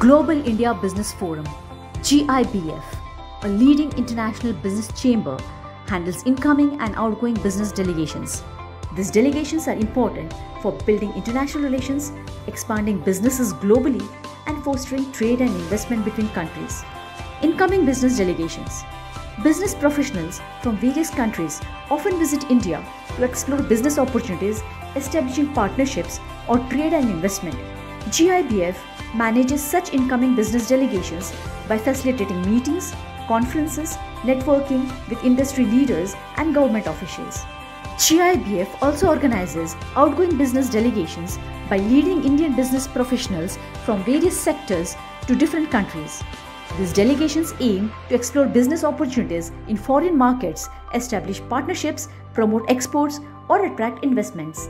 Global India Business Forum, GIBF, a leading international business chamber, handles incoming and outgoing business delegations. These delegations are important for building international relations, expanding businesses globally, and fostering trade and investment between countries. Incoming business delegations. Business professionals from various countries often visit India to explore business opportunities, establishing partnerships, or trade and investment. GIBF manages such incoming business delegations by facilitating meetings, conferences, networking with industry leaders and government officials. GIBF also organizes outgoing business delegations by leading Indian business professionals from various sectors to different countries. These delegations aim to explore business opportunities in foreign markets, establish partnerships, promote exports, or attract investments.